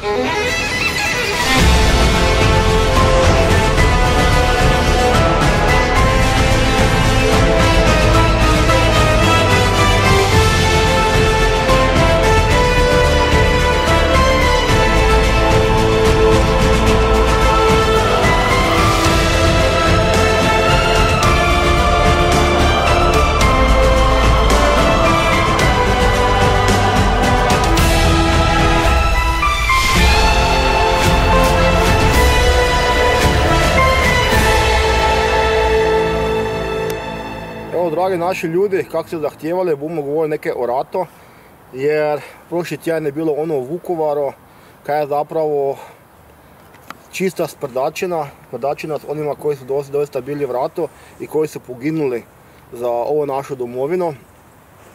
Evo, dragi naši ljudi, kako ste zahtijevali, bomo govorili nekaj o ratu, jer prošli tjedan je bilo ono u Vukovaru, kaj je zapravo čista sprdačina, sprdačina s onima koji su dosta, doista bili v ratu i koji su poginuli za ovu našu domovinu.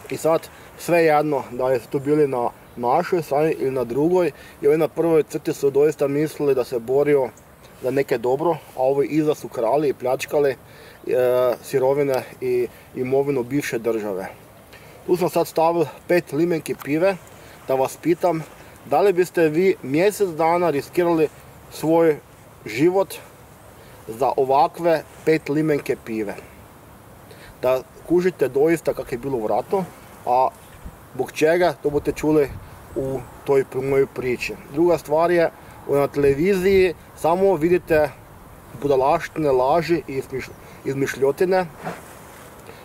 I sad sve jedno da je tu bili na našoj strani ili na drugoj i ovi na prvoj crti su doista mislili da se borio za neke dobro, a ovi iza su krali i pljačkali sirovine i imovinu bivše države. Tu sam sad stavil pet limenki pive da vas pitam da li biste vi mjesec dana riskirali svoj život za ovakve pet limenke pive. Da kužite doista kako je bilo u ratu, a zbog čega to budete čuli u toj mojoj priči. Druga stvar je, na televiziji samo vidite budalaštine, laži i izmišljotine.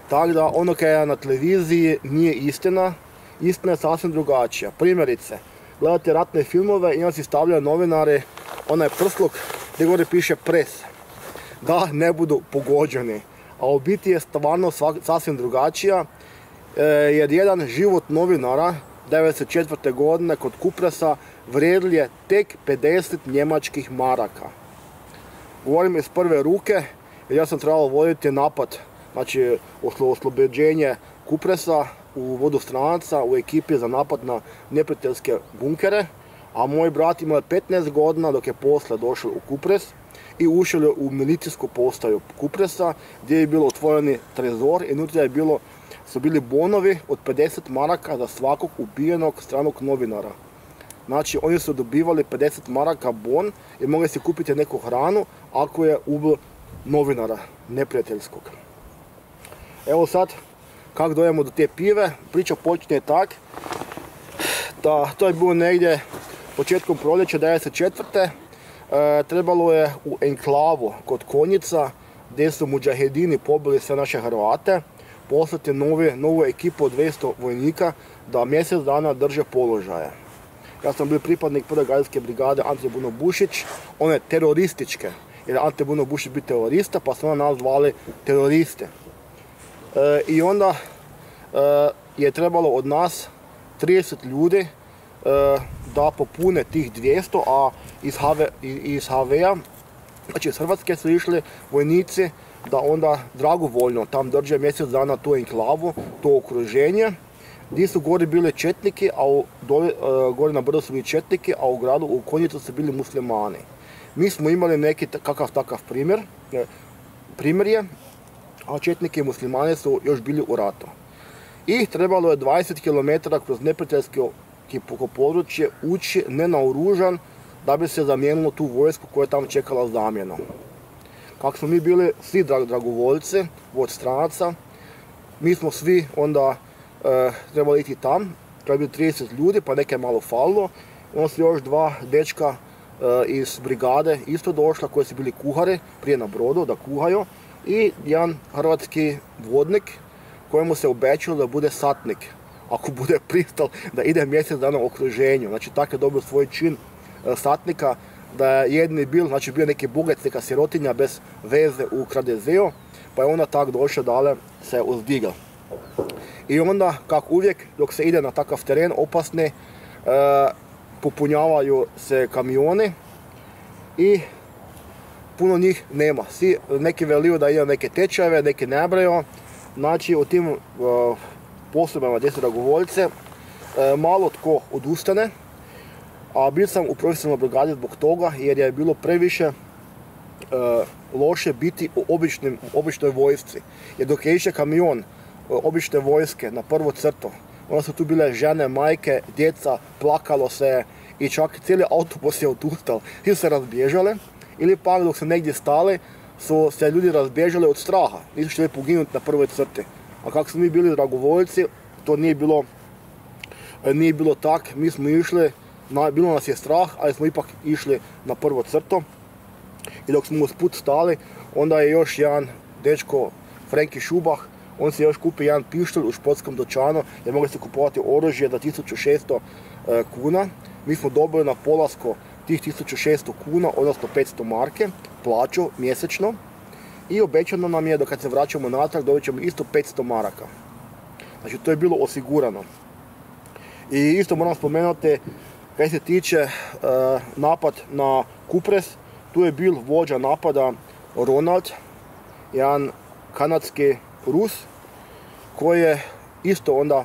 Tako da ono kaj je na televiziji nije istina, istina je sasvim drugačija. Primjerice, gledate ratne filmove i onda si stavljaju novinari onaj prsluk gdje gore piše pres. Da ne budu pogođeni. A u biti je stvarno sasvim drugačija e, jer jedan život novinara 1994. godine kod Kupresa vrijedil tek 50 njemačkih maraka. Govorim iz prve ruke ja sam trebao voditi napad, znači oslobođenje Kupresa u vodu stranaca u ekipi za napad na neprijateljske bunkere, a moj brat imao je 15 godina dok je posle došao u Kupres i ušao u milicijsku postaju Kupresa gdje je bilo otvoreni trezor i unutra je bilo, su bili bonovi od 50 maraka za svakog ubijenog stranog novinara. Znači oni su dobivali 50 maraka bon i mogli si kupiti neku hranu ako je ubil novinara neprijateljskog. Evo sad kako dojemo do te pive, priča počinje tak da to je bilo negdje početkom proljeća 94. E, trebalo je u enklavu kod Konjica gdje su muđahedini pobili sve naše Hrvate poslati novi, novu ekipu od 200 vojnika da mjesec dana drže položaje. Ja sam bio pripadnik prve gardijske brigade Ante Buno Bušić, one terorističke, jer Ante Buno Bušić bi terorista, pa su nas zvali teroriste. E, I onda e, je trebalo od nas 30 ljudi e, da popune tih 200, a iz, HV, iz HV-a, znači iz Hrvatske su išli vojnici da onda dragovoljno tam drže mjesec dana tu enklavu, to okruženje, gdje su gori bili četniki, a u, dole, gore na brdu su bili četniki, a u gradu u Konjicu su bili muslimani. Mi smo imali neki kakav takav primjer, primjer je, a četniki i muslimani su još bili u ratu. I trebalo je 20 km kroz neprijateljsko područje ući nenaoružan da bi se zamijenilo tu vojsku koja je tamo čekala zamjenu. Kako smo mi bili svi dragovoljci od stranaca, mi smo svi onda e, trebali ići tam, bilo 30 ljudi pa neke malo falilo, onda su još dva dečka e, iz brigade isto došla koji su bili kuhari prije na brodu da kuhaju i jedan hrvatski vodnik kojemu se obećalo da bude satnik ako bude pristal da ide mjesec dana u okruženju. Znači tako je dobio svoj čin e, satnika da je jedni bil, znači bio neki bogac, neka sirotinja bez veze u Kradezeo, pa je onda tak došao dale se uzdigao. I onda, kako uvijek, dok se ide na takav teren opasni, e, popunjavaju se kamioni i puno njih nema. Svi, neki veliju da imaju neke tečajeve, neki ne braju. Znači u tim uh, gdje su dragovoljce, e, malo tko odustane, a bio sam u profesionalnoj brigadi zbog toga jer je bilo previše e, loše biti u običnoj vojsci. Jer dok je išao kamion e, obične vojske na prvo crto, onda su tu bile žene, majke, djeca, plakalo se i čak cijeli autobus je odustao. Svi se razbježale ili pak dok su negdje stali su se ljudi razbježali od straha. Nisu htjeli poginuti na prvoj crti. A kako smo mi bili dragovoljci, to nije bilo, nije bilo tak. Mi smo išli, bilo nas je strah, ali smo ipak išli na prvo crto. I dok smo usput stali, onda je još jedan dečko, Frenki Šubah, on se još kupi jedan pištolj u špotskom dočanu jer mogli se kupovati oružje za 1600 e, kuna. Mi smo dobili na polasko tih 1600 kuna, odnosno 500 marke, plaću mjesečno i obećano nam je da kad se vraćamo natrag dobit ćemo isto 500 maraka. Znači to je bilo osigurano. I isto moram spomenuti, kaj se tiče e, napad na Kupres, tu je bil vođa napada Ronald, jedan kanadski Rus, koji je isto onda e,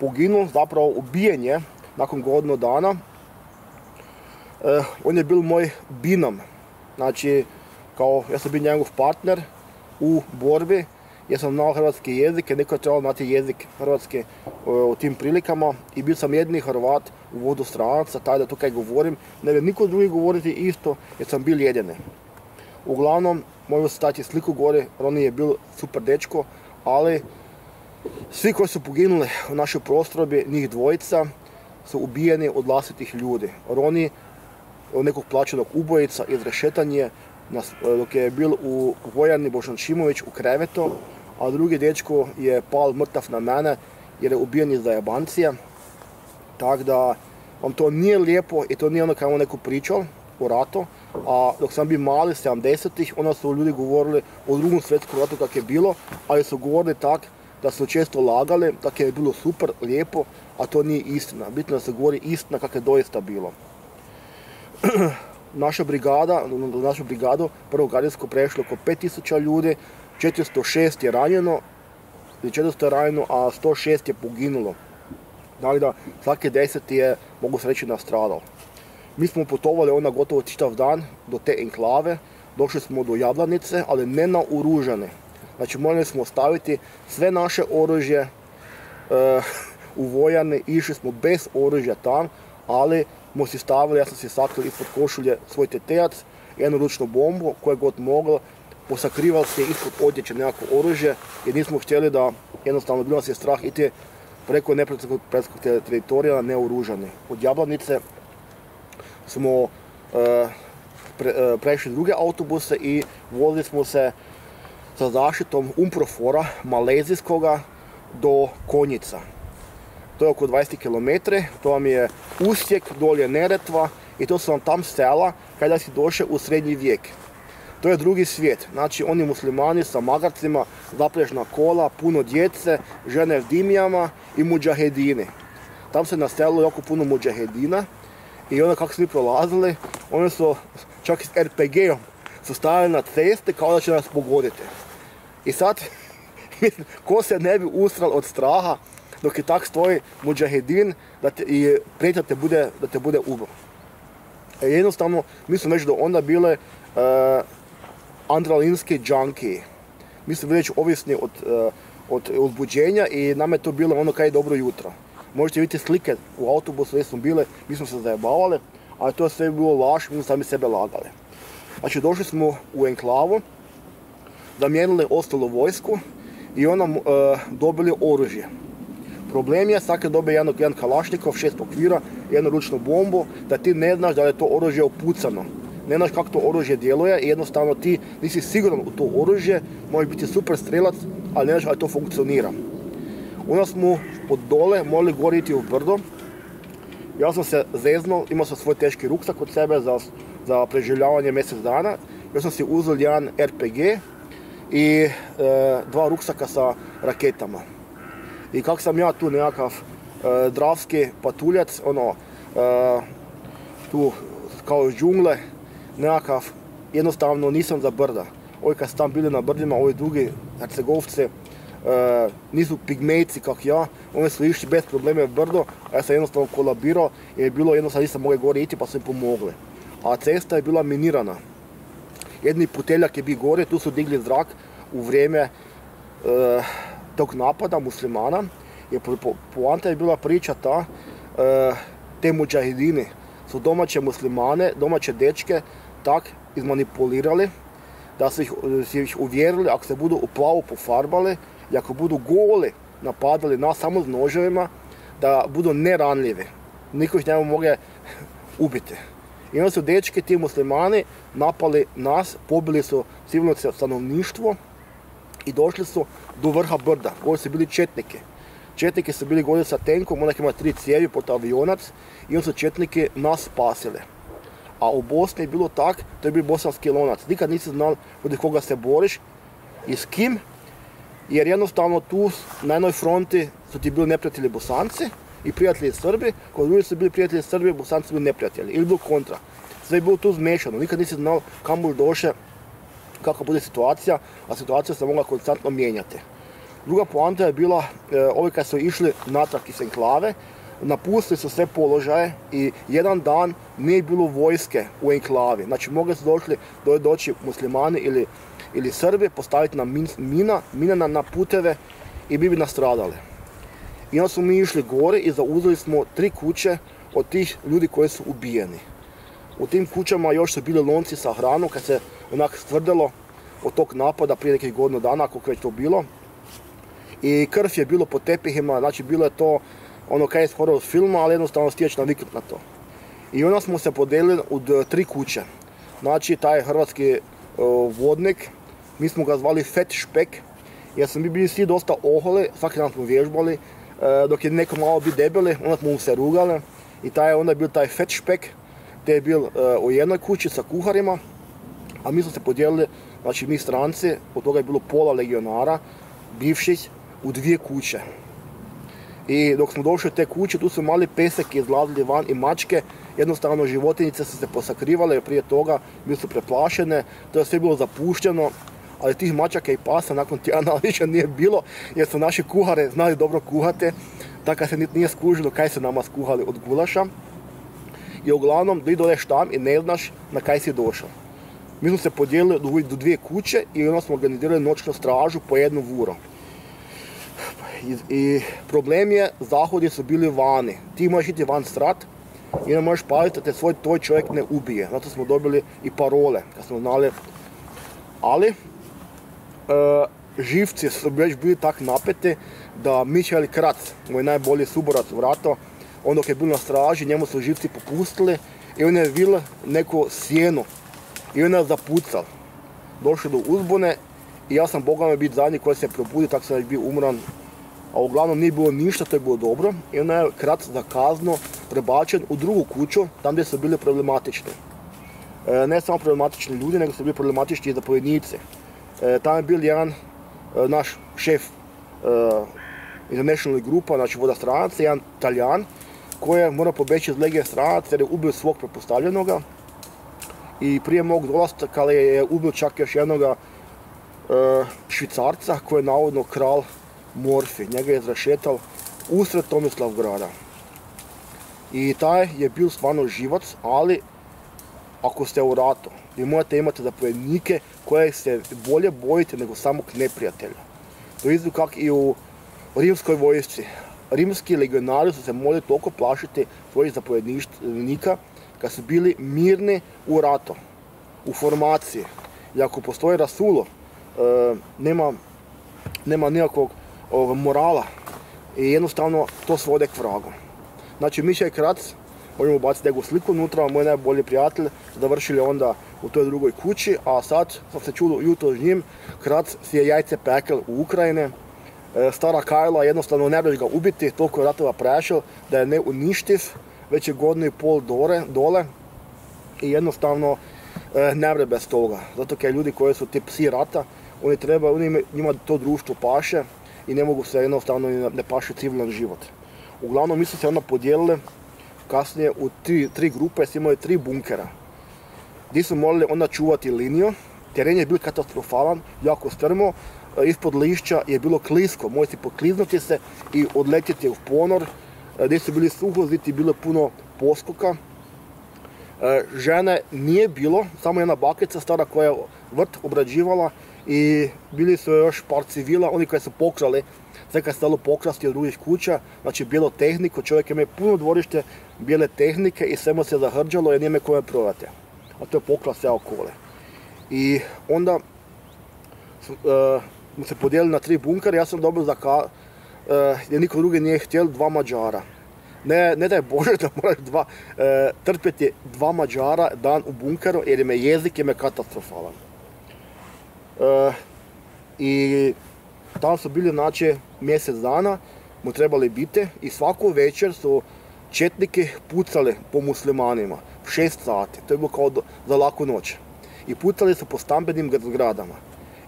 poginuo, zapravo ubijen je nakon godinu dana. E, on je bil moj binom, znači kao ja sam bio njegov partner u borbi, ja sam znao hrvatski jezik, jer neko je trebalo znati jezik hrvatski e, u tim prilikama i bio sam jedini Hrvat u vodu stranaca, taj da to kaj govorim, ne bi niko drugi govoriti isto, jer sam bil jedini. Uglavnom, možemo stati sliku gore, Roni je bil super dečko, ali svi koji su poginuli u našoj prostorbi, njih dvojica, su ubijeni od vlastitih ljudi. Roni od nekog plaćenog ubojica izrešetan dok je bil u vojarni Božan Šimović u krevetu, a drugi dečko je pal mrtav na mene jer je ubijen iz zajebancija. Tako da vam to nije lijepo i to nije ono kao neko pričao o ratu, a dok sam bio mali, 70-ih, onda su ljudi govorili o drugom svjetskom ratu kako je bilo, ali su govorili tak da su često lagali, tako je bilo super, lijepo, a to nije istina. Bitno da se govori istina kako je doista bilo. Naša brigada, našu brigadu, prvo gardijsko prešlo oko 5000 ljudi, 406 je ranjeno, 400 je ranjeno, a 106 je poginulo. Dakle da svaki deset je, mogu se reći, nastradao. Mi smo putovali onda gotovo čitav dan do te enklave, došli smo do Jablanice, ali ne na uružane. Znači morali smo ostaviti sve naše oružje e, u vojane, išli smo bez oružja tam, ali smo si stavili, ja sam si sakrili ispod košulje svoj tetejac, jednu ručnu bombu koje god moglo, posakrivali se ispod odjeće nekako oružje jer nismo htjeli da jednostavno bilo nas je strah iti preko nepredskog teritorija neoružani. Od Jablanice smo e, e, prešli druge autobuse i vozili smo se sa zaštitom Umprofora malezijskoga do Konjica. To je oko 20 km, to vam je Usjek, dolje Neretva i to su vam tam sela kada si došao u srednji vijek. To je drugi svijet, znači oni muslimani sa magarcima, zaprežna kola, puno djece, žene v dimijama i muđahedini. Tam se naselilo jako puno muđahedina i onda kako su mi prolazili, oni su čak s RPG-om su stavili na ceste kao da će nas pogoditi. I sad, ko se ne bi ustral od straha dok je tak stoji muđahedin da te, i prijetnja bude, da te bude ubo. E, jednostavno, mi smo već do onda bile uh, andralinski junkie. Mi smo već ovisni od, uh, od i nam je to bilo ono kaj dobro jutro. Možete vidjeti slike u autobusu gdje smo bile, mi smo se zajebavali, ali to je sve bilo laž, mi smo sami sebe lagali. Znači došli smo u enklavu, zamijenili ostalu vojsku i onda uh, dobili oružje. Problem je, svaki dobe jedan, jedan kalašnikov, šest okvira, jednu ručnu bombu, da ti ne znaš da je to oružje opucano. Ne znaš kako to oružje djeluje i jednostavno ti nisi siguran u to oružje, možeš biti super strelac, ali ne znaš ali to funkcionira. Onda smo od dole morali goriti u brdo. Ja sam se zeznuo, imao sam svoj teški ruksak od sebe za, za preživljavanje mjesec dana. Ja sam si uzeo jedan RPG i e, dva ruksaka sa raketama. I kako sam ja tu nekakav e, dravski patuljac, ono, e, tu kao džungle, nekakav, jednostavno nisam za brda. Ovi kad su tam bili na brdima, ovi drugi hercegovci, Uh, nisu pigmejci kao ja, oni su išli bez probleme u brdo, a ja sam jednostavno kolabirao i je bilo jednostavno nisam mogao gore iti pa su mi pomogli. A cesta je bila minirana. Jedni puteljak je bio gore, tu su digli zrak u vrijeme uh, tog napada muslimana. Je, po, poanta je bila priča ta, uh, te muđahidini su domaće muslimane, domaće dečke tak izmanipulirali da su ih, ih uvjerili ako se budu u plavu pofarbali i ako budu goli napadali nas samo s noževima, da budu neranljivi. Niko ih ne mogu ubiti. I onda su dečki, ti muslimani, napali nas, pobili su civilno stanovništvo i došli su do vrha brda, koji su bili četnike. Četnike su bili godine sa tenkom, onak ima tri cijevi pod avionac i onda su četnike nas spasili. A u Bosni je bilo tak, to je bio bosanski lonac. Nikad nisi znal protiv koga se boriš i s kim, jer jednostavno tu na jednoj fronti su ti bili neprijatelji bosanci i prijatelji Srbi, kod drugi su bili prijatelji Srbi, bosanci su bili neprijatelji. Ili bilo kontra. Sve je bilo tu zmešano, nikad nisi znal kam buš došao, kakva bude situacija, a situacija se mogla konstantno mijenjati. Druga poanta je bila, e, ovi kad su išli natrag iz enklave, napustili su sve položaje i jedan dan nije bilo vojske u enklavi. Znači mogli su došli doći muslimani ili, ili Srbi, postaviti na mina, mina na, puteve i bi bi nastradali. I onda smo mi išli gore i zauzeli smo tri kuće od tih ljudi koji su ubijeni. U tim kućama još su bili lonci sa hranom kad se onak stvrdilo od tog napada prije nekih godinu dana, je to bilo. I krv je bilo po tepihima, znači bilo je to ono kaj je skoro od filma, ali jednostavno stijeć naviknut na to. I onda smo se podelili u tri kuće. Znači taj hrvatski vodnik, mi smo ga zvali Fet Špek, jer smo mi bili svi dosta oholi, svaki dan smo vježbali, e, dok je neko malo bi debeli, onda smo mu se rugali. I taj je onda bio taj Fet Špek, te je bil e, u jednoj kući sa kuharima, a mi smo se podijelili, znači mi stranci, od toga je bilo pola legionara, bivših, u dvije kuće. I dok smo došli u te kuće, tu su mali pesek izlazili van i mačke, jednostavno životinjice su se posakrivale prije toga, bili su preplašene, to je sve bilo zapušteno, ali tih mačaka i pasa nakon tjedana više nije bilo, jer su naši kuhare znali dobro kuhate, tako se nije skužilo kaj su nama skuhali od gulaša. I uglavnom, da ideš tam i ne znaš na kaj si došao. Mi smo se podijelili do dvije kuće i onda smo organizirali noćnu stražu po jednu vuro. I, problem je, zahodi su bili vani. Ti možeš iti van strat i ne možeš paliti da te svoj tvoj čovjek ne ubije. Zato smo dobili i parole, kad smo znali. Ali, živci su već bili tak napeti da Michael Krac, moj najbolji suborac u rato, on dok je bio na straži, njemu su živci popustili i on je vil neko sjenu i on je zapucal. Došli do uzbune i ja sam Boga me biti zadnji koji se probudio, tako sam već bio umran a uglavnom nije bilo ništa, to je bilo dobro. I onda je krat za kazno prebačen u drugu kuću, tam gdje su bili problematični. E, ne samo problematični ljudi, nego su bili problematični i zapovjednici. E, tam je bil jedan e, naš šef International grupa, znači voda stranaca, jedan Taljan, koji je morao pobeći iz legije stranaca jer je ubio svog prepostavljenoga. I prije mog dolazka je ubio čak još jednoga švicarca koji je navodno kralj Morfi. Njega je zrašetal usred Tomislav grada. I taj je bil stvarno živac, ali ako ste u ratu, vi morate imati zapovjednike koje se bolje bojite nego samog neprijatelja. To je kak i u rimskoj vojsci. Rimski legionari su se mogli toliko plašiti svojih zapovjednika kad su bili mirni u ratu, u formaciji. I ako postoji rasulo, e, nema, nema nikakvog morala i jednostavno to svode k vragu. Znači Miša i Krac, možemo baciti neku sliku unutra, moj najbolji prijatelj, završili onda u toj drugoj kući, a sad sam se čulo jutro s njim, Krac si je jajce pekel u Ukrajine, e, stara Kajla jednostavno ne ga ubiti, toliko je ratova prešao da je ne uništiv, već je godinu i pol dole, dole i jednostavno e, ne bez toga. Zato kaj ljudi koji su ti psi rata, oni treba, oni njima to društvo paše, i ne mogu se jednostavno ne paši civilan život. Uglavnom mi su se onda podijelili kasnije u tri, tri grupe, su imali tri bunkera. Gdje su morali onda čuvati liniju, teren je bio katastrofalan, jako strmo, e, ispod lišća je bilo klisko, možete pokliznuti se i odletjeti u ponor, e, gdje su bili suhoziti, bilo puno poskoka. E, žene nije bilo, samo jedna bakica stara koja je vrt obrađivala i bili su još par civila, oni koji su pokrali sve kad se dalo pokrasti od drugih kuća, znači bijelo tehniku, čovjek je imao puno dvorište bijele tehnike i sve mu se zahrđalo jer nije kome prodati. A to je pokras sve okole. I onda uh, mu se podijelili na tri bunkara, ja sam dobio za ka, uh, jer niko drugi nije htjel, dva Mađara. Ne, ne daj Bože da moraš dva, e, trpjeti dva Mađara dan u bunkeru jer im je jezik im je katastrofalan. E, I tamo su bili znači mjesec dana, mu trebali biti i svaku večer su četnike pucali po muslimanima. Šest sati, to je bilo kao za laku noć. I pucali su po stambenim zgradama.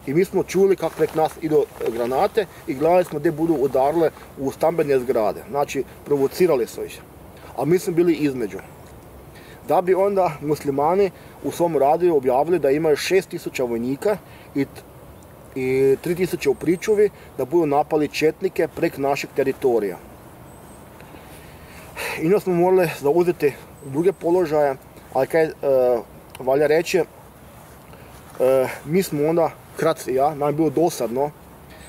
I mi smo čuli kako prek nas idu granate i gledali smo gdje budu udarile u stambene zgrade. Znači, provocirali su ih. A mi smo bili između. Da bi onda muslimani u svom radiju objavili da imaju 6000 vojnika i, i 3000 u pričuvi da budu napali četnike prek našeg teritorija. I onda smo morali zauzeti druge položaje, ali kaj e, valja reći, e, mi smo onda krat ja, nam je bilo dosadno.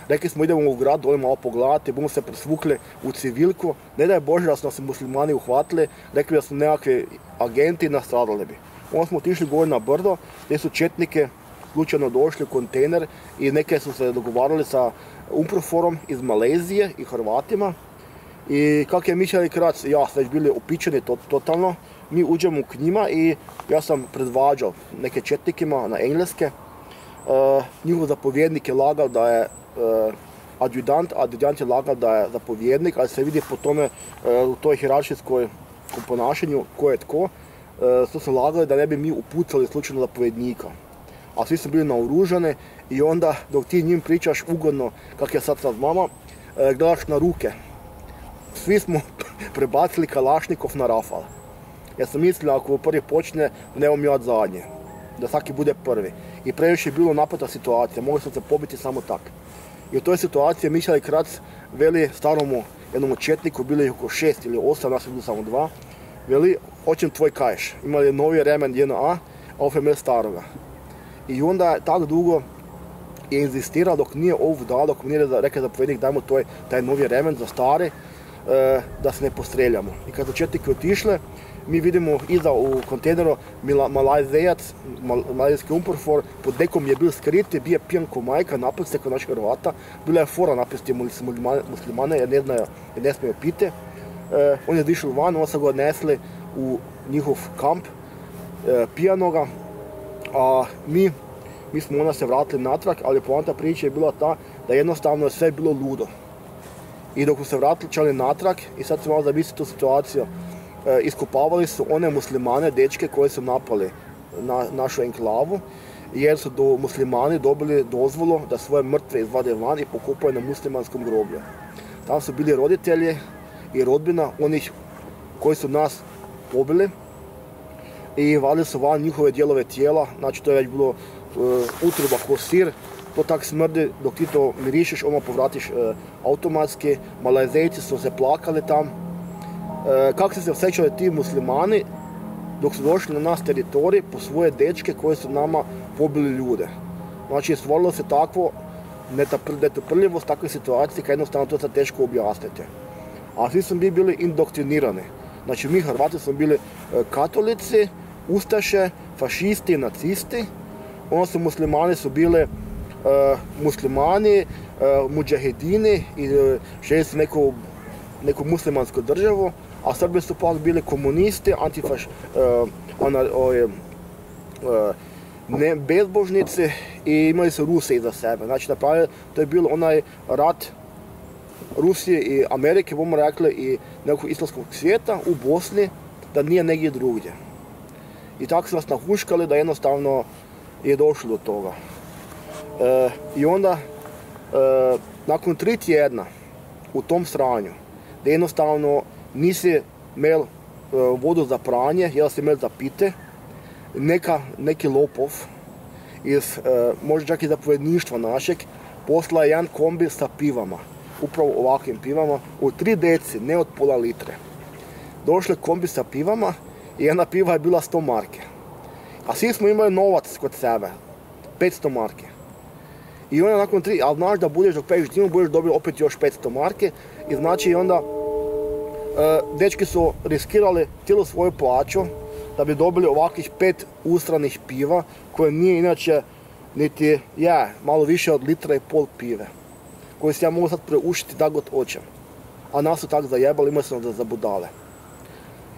Rekli smo idemo u grad, dole malo pogledati, bomo se presvukli u civilku. Ne daj Bože da su nas muslimani uhvatili, rekli da su nekakvi agenti i nastradali bi. Onda smo otišli gore na brdo, gdje su četnike slučajno došli u kontejner i neke su se dogovarali sa Umproforom iz Malezije i Hrvatima. I kak je Mišel i Krac, ja, već bili opičeni totalno, mi uđemo k njima i ja sam predvađao neke četnikima na engleske Uh, njihov zapovjednik je lagal da je adjudant, a adjudant je lagal da je zapovjednik, ali se vidi po tome uh, u toj hieraršijskoj ponašanju ko je tko, su se lagali da ne bi mi upucali slučajno zapovjednika. A svi su bili naoružani i onda dok ti njim pričaš ugodno, kak je sad sad mama, gledaš na ruke. Svi smo prebacili Kalašnikov na Rafal. Ja sam mislio ako prvi počne, nemam ja zadnje. Da svaki bude prvi i previše je bilo napata situacija, mogli smo se pobiti samo tak. I u toj situaciji Mišel Krac veli staromu jednom četniku, bili oko šest ili osam, nas je bilo samo dva, veli, hoćem tvoj kajš. Imali je novi remen JNA, a ovo je staroga. I onda je tako dugo je inzistirao dok nije ovu dao, dok nije rekao zapovjednik dajmo toj, taj novi remen za stare, e, da se ne postreljamo. I kad su četnike otišle, mi vidimo iza u kontejneru Malajzejac, malajzijski umporfor, pod nekom je bil skrit, bio pijan ko majka, napil se kao naš Hrvata, bila je fora napesti muslimane jer ne znaju, jer ne smiju piti. E, on je zišao van, on su ga odnesli u njihov kamp e, pijanoga, a mi, mi smo onda se vratili natrag, ali poanta priče je bila ta da jednostavno je sve bilo ludo. I dok se vratili čali natrag i sad se malo zamisliti tu situaciju, E, iskopavali su one muslimane, dečke koji su napali na našu enklavu, jer su do muslimani dobili dozvolu da svoje mrtve izvade van i pokupaju na muslimanskom groblju. Tam su bili roditelji i rodbina onih koji su nas pobili i vadili su van njihove dijelove tijela, znači to je već bilo uh, utruba ko sir, to tak smrdi, dok ti to mirišeš, ono povratiš uh, automatski. Malajzejci su se plakali tam, E, kako su se osjećali ti muslimani dok su došli na nas teritorij po svoje dečke koji su nama pobili ljude. Znači, stvorilo se takvo netaprljivost takve situacije kad jednostavno to se teško objasniti. A svi smo bili indoktrinirani. Znači, mi Hrvati smo bili e, katolici, ustaše, fašisti, nacisti. Ono su muslimani su bili uh, muslimani, uh, muđahedini i uh, želi su neku, neku muslimansku državu a Srbi su pak bili komunisti, antifaš, ona, ne, bezbožnici i imali su Ruse iza sebe. Znači, napravili, to je bilo onaj rat Rusije i Amerike, bomo rekli, i nekog islamskog svijeta u Bosni, da nije negdje drugdje. I tako su nas nahuškali da jednostavno je došlo do toga. E, I onda, e, nakon tri tjedna u tom sranju, da jednostavno nisi imel uh, vodu za pranje, jel si imel za pite, neka, neki lopov iz uh, možda čak i zapovjedništva našeg posla je jedan kombi sa pivama, upravo ovakvim pivama, u tri deci, ne od pola litre. Došli kombi sa pivama jedna piva je bila 100 marke. A svi smo imali novac kod sebe, 500 marke. I onda nakon tri, ali znaš da budeš dok peješ zimu, budeš dobio opet još 500 marke. I znači onda e, dečki su riskirali cijelu svoju plaću da bi dobili ovakvih pet ustranih piva koje nije inače niti ja, malo više od litra i pol pive koje se ja mogu sad preušiti da god hoćem. A nas su tak zajebali, imali smo da za budale.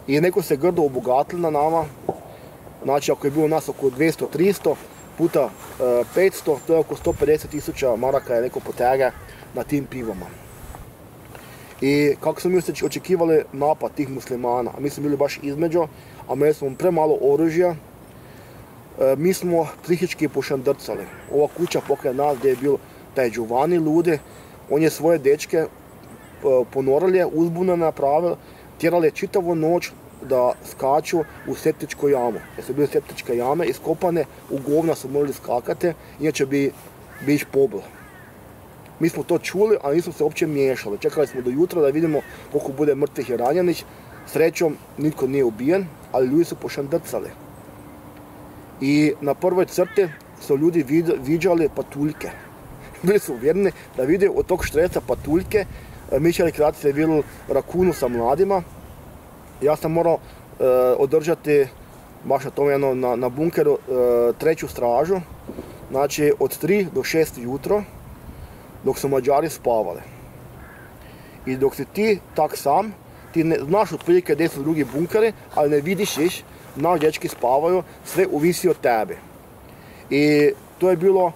I neko se grdo obogatili na nama, znači ako je bilo nas oko 200-300 puta 500, to je oko 150 tisuća maraka je neko potega na tim pivama. I kako smo mi očekivali napad tih muslimana, mi smo bili baš između, a imali smo premalo oružja, mi smo psihički pošandrcali. Ova kuća pokraj nas gdje je bio taj Giovanni Lude, on je svoje dečke ponorili, uzbune napravili, tjerali čitavu noć da skaču u septičku jamu. Jer su bile septičke jame iskopane, u govna su morali skakati, inače bi, bi ih pobili. Mi smo to čuli, ali nismo se uopće miješali. Čekali smo do jutra da vidimo koliko bude mrtvih i ranjenih. Srećom, nitko nije ubijen, ali ljudi su pošandrcali. I na prvoj crti su ljudi viđali patuljke. Bili su uvjereni da vide od tog štreca patuljke. Mišeli krati se vidjeli rakunu sa mladima. Ja sam morao e, održati baš na tom jedno, na, na bunkeru e, treću stražu. Znači od 3 do 6 jutro dok su Mađari spavali. I dok si ti tak sam, ti ne znaš otprilike gdje su drugi bunkeri, ali ne vidiš ih, naš dečki spavaju, sve uvisi od tebe. I to je bilo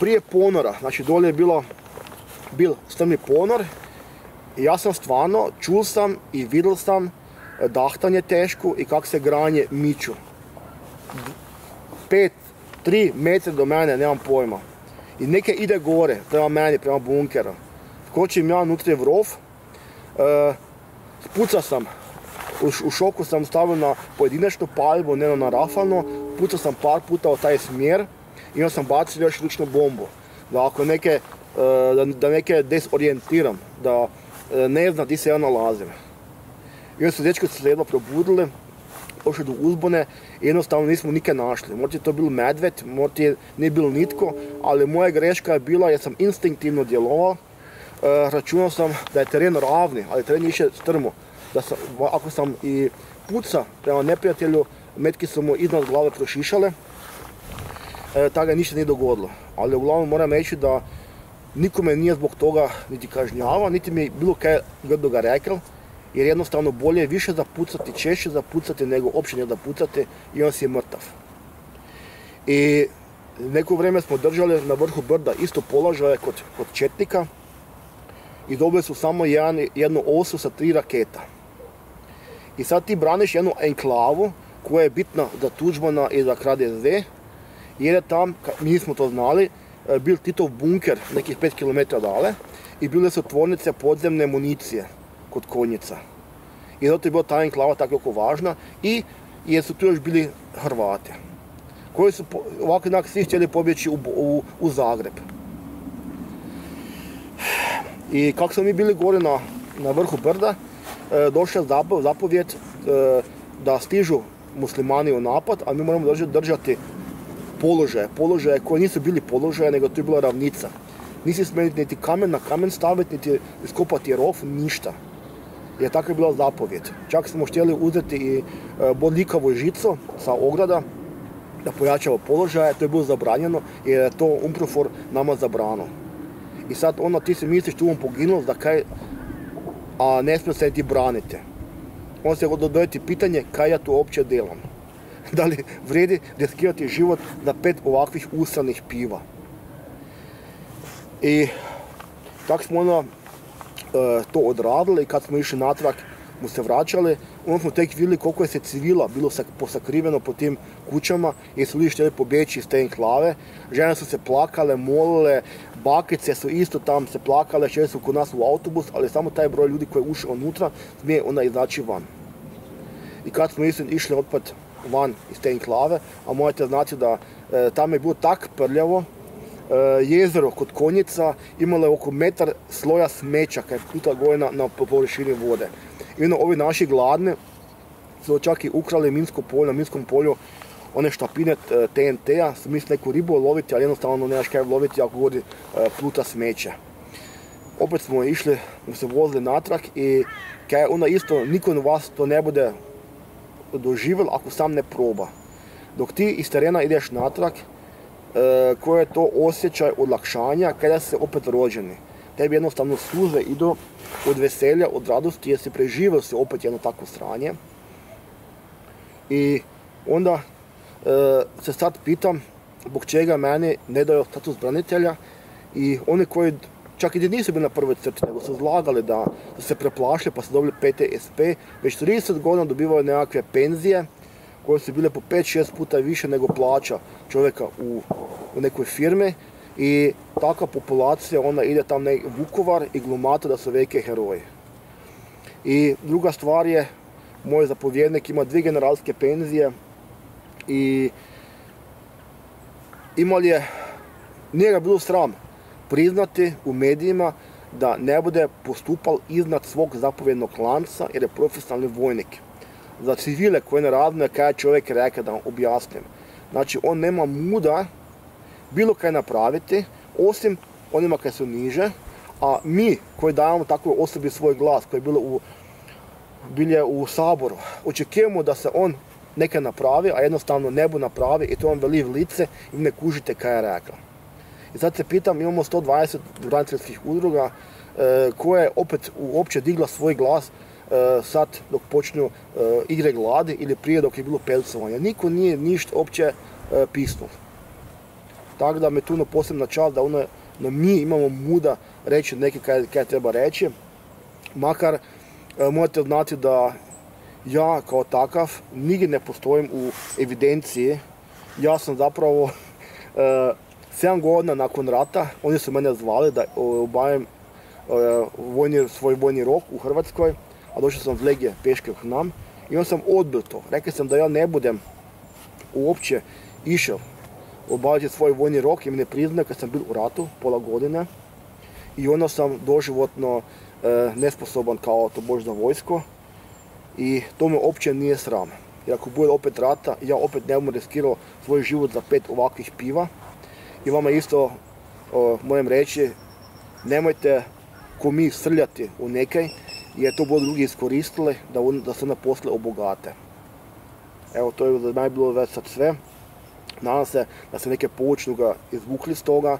prije ponora, znači dolje je bilo bil strmi ponor ja sam stvarno čul sam i vidjel sam dahtanje teško i kako se granje miču. Pet, tri metre do mene, nemam pojma. I neke ide gore, prema meni, prema bunkeru. Skočim ja unutra v rov, e, spuca sam, u, šoku sam stavio na pojedinačnu paljbu, ne na rafalno, pucao sam par puta u taj smjer i onda sam bacio još ručnu bombu. Da ako neke, e, da, neke desorientiram, da e, ne zna gdje se ja nalazim. I onda su dečki se jedno probudili, došli do uzbone i jednostavno nismo nikad našli. Možda je to bil medved, možda je nije bilo nitko, ali moja greška je bila jer sam instinktivno djelovao. E, računao sam da je teren ravni, ali teren je više strmo. Ako sam i puca prema neprijatelju, metke su mu iznad glave prošišale, e, tada ništa nije dogodilo. Ali uglavnom moram reći da nikome nije zbog toga niti kažnjava, niti mi je bilo kaj grdo ga rekel, jer jednostavno bolje je više zapucati, češće zapucati nego uopće ne zapucati i on si je mrtav. I neko vrijeme smo držali na vrhu brda isto položaje kod, kod Četnika i dobili su samo jednu osu sa tri raketa. I sad ti braniš jednu enklavu koja je bitna za Tuđmana i za KRAD-SD, jer je tam, mi smo to znali, bil Titov bunker nekih 5 km dale i bile su tvornice podzemne municije kod konjica. I zato je bila ta enklava tako važna i jer su tu još bili Hrvati koji su ovako jednak svi htjeli pobjeći u, u, Zagreb. I kako smo mi bili gore na, na vrhu brda, e, došla je zapovjed e, da stižu muslimani u napad, a mi moramo držati položaje, položaje koji nisu bili položaje, nego to je bila ravnica. Nisi smjeli niti kamen na kamen staviti, niti iskopati rov, ništa. Jer tako je bila zapovjed. Čak smo htjeli uzeti i e, bodlikavu žicu sa ograda, da pojačava položaje, to je bilo zabranjeno jer je to Umprofor nama zabrano. I sad ono ti si misliš tu on poginuo, da kaj, a ne smije se ti braniti. On se dodajeti pitanje kaj ja tu uopće delam. Da li vredi riskirati život za pet ovakvih ustranih piva. I tako smo ono e, to odradili i kad smo išli natrag mu se vraćali, onda smo tek vidjeli koliko je se civila bilo posakriveno po tim kućama i su ljudi htjeli pobjeći iz te enklave. Žene su se plakale, molile, bakice su isto tam se plakale, šli su kod nas u autobus, ali samo taj broj ljudi koji je ušao unutra smije onda izaći van. I kad smo išli otpad van iz te enklave, a morate znati da e, tam je bilo tak prljavo, e, jezero kod konjica imalo je oko metar sloja smeća kad je puta gore na, površini vode. I ono, ovi naši gladni su čak i ukrali minsko polje, na minskom polju one štapine TNT-a, misli neku ribu loviti, ali jednostavno nemaš kaj loviti ako godi pluta smeće. Opet smo išli, smo se vozili natrag i kaj onda isto niko vas to ne bude doživjel ako sam ne proba. Dok ti iz terena ideš natrag, koji je to osjećaj odlakšanja kada se opet rođeni. Tebi jednostavno suze idu od veselja, od radosti jer si preživio se opet jedno takvo stranje. I onda se sad pitam zbog čega meni ne daju status branitelja i oni koji čak i nisu bili na prvoj crti, nego su zlagali da su se preplašili pa su dobili PTSP, već 30 godina dobivaju nekakve penzije koje su bile po 5-6 puta više nego plaća čovjeka u, nekoj firmi i takva populacija onda ide tam ne Vukovar i glumata da su velike heroji. I druga stvar je, moj zapovjednik ima dvije generalske penzije i imali je, nije ga bilo sram priznati u medijima da ne bude postupal iznad svog zapovjednog lanca jer je profesionalni vojnik. Za civile koje ne radne, kaj čovjek reka da vam objasnim. Znači, on nema muda bilo kaj napraviti, osim onima kaj su niže, a mi koji dajemo takvoj osobi svoj glas, koji je bilo u, bilje u saboru, očekujemo da se on neke napravi, a jednostavno ne bu napravi i to vam veli v lice i ne kužite kaj je rekla. I sad se pitam, imamo 120 braniteljskih udruga e, koje opet uopće digla svoj glas e, sad dok počnu e, igre gladi ili prije dok je bilo pelcovanje. Niko nije ništa opće pisnuo. Tako da me tu na posebna čast da ono, no mi imamo muda reći neke kaj, kaj treba reći. Makar morate znati da ja kao takav nigdje ne postojim u evidenciji. Ja sam zapravo 7 godina nakon rata, oni su mene zvali da obavim vojni, svoj vojni rok u Hrvatskoj, a došao sam iz Legije peške k nam i onda sam odbio to. Rekao sam da ja ne budem uopće išao obaviti svoj vojni rok i mi ne kad sam bil u ratu pola godine i onda sam doživotno nesposoban kao to bož za vojsko i to me uopće nije sram. Jer ako bude opet rata, ja opet ne bom riskirao svoj život za pet ovakvih piva, i vama isto mojem reći, nemojte ko mi srljati u nekaj, jer to bodo drugi iskoristili da, da se na posle obogate. Evo, to je za mene bilo već sad sve. Nadam se da se neke poučnu ga izvukli s toga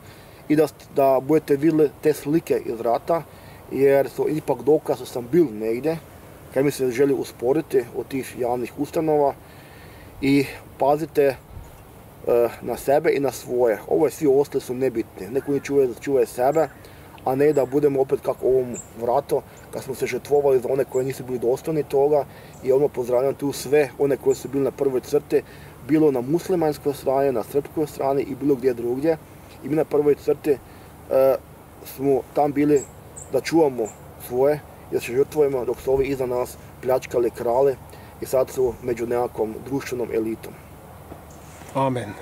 i da, da budete vidjeli te slike iz rata, jer su ipak dokaz da sam bil negdje, kaj mi se želi usporiti od tih javnih ustanova i pazite na sebe i na svoje. Ovo je svi ostali su nebitni. Neko njih čuje, čuje sebe, a ne da budemo opet kako ovom vratu, kad smo se žrtvovali za one koji nisu bili dostojni toga i odmah pozdravljam tu sve one koji su bili na prvoj crti, bilo na muslimanskoj strani, na srpskoj strani i bilo gdje drugdje. I mi na prvoj crti e, smo tam bili da čuvamo svoje, jer se žrtvujemo dok su ovi iza nas pljačkali krale i sad su među nekakvom društvenom elitom. Amen.